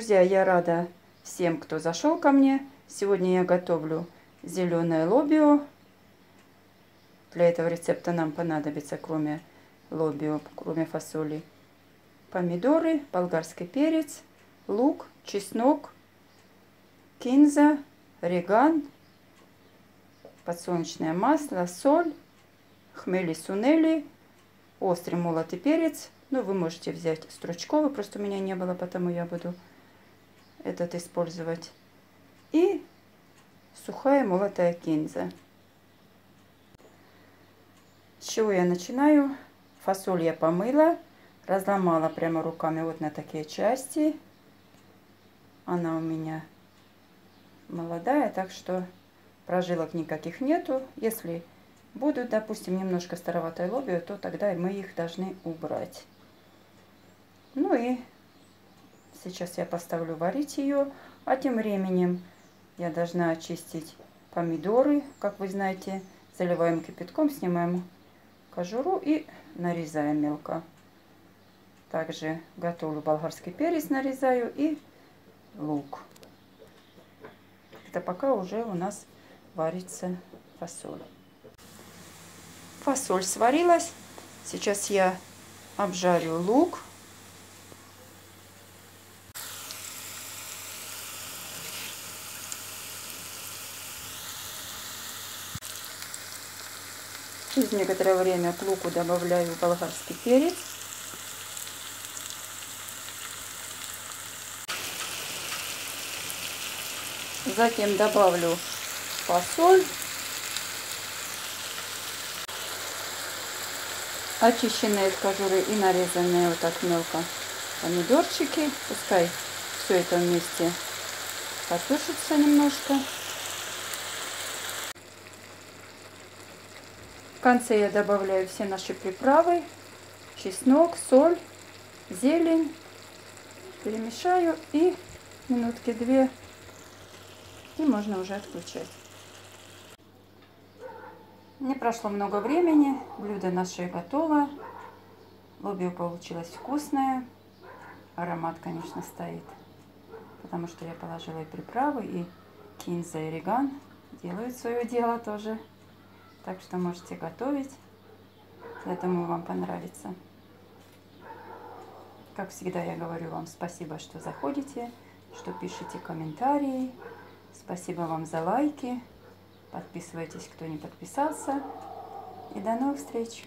Друзья, я рада всем, кто зашел ко мне. Сегодня я готовлю зеленое лобио. Для этого рецепта нам понадобится, кроме лобио, кроме фасоли, помидоры, болгарский перец, лук, чеснок, кинза, реган, подсолнечное масло, соль, хмели сунели, острый молотый перец. Ну, вы можете взять стручковый, просто у меня не было, потому я буду этот использовать. И сухая молотая кинза. С чего я начинаю? Фасоль я помыла, разломала прямо руками вот на такие части. Она у меня молодая, так что прожилок никаких нету. Если будут, допустим, немножко староватое лобио, то тогда мы их должны убрать. Ну и сейчас я поставлю варить ее. А тем временем я должна очистить помидоры. Как вы знаете, заливаем кипятком, снимаем кожуру и нарезаем мелко. Также готовлю болгарский перец, нарезаю и лук. Это пока уже у нас варится фасоль. Фасоль сварилась. Сейчас я обжарю лук. Через некоторое время к луку добавляю болгарский перец. Затем добавлю фасоль. Очищенные от кожуры и нарезанные вот так мелко помидорчики. Пускай все это вместе потушится немножко. В конце я добавляю все наши приправы. Чеснок, соль, зелень. Перемешаю и минутки две. И можно уже отключать. Не прошло много времени. Блюдо наше готово. Лобио получилось вкусное. Аромат, конечно, стоит. Потому что я положила и приправы, и кинза, и реган. Делают свое дело тоже. Так что можете готовить. Я думаю, вам понравится. Как всегда, я говорю вам спасибо, что заходите, что пишите комментарии. Спасибо вам за лайки. Подписывайтесь, кто не подписался. И до новых встреч!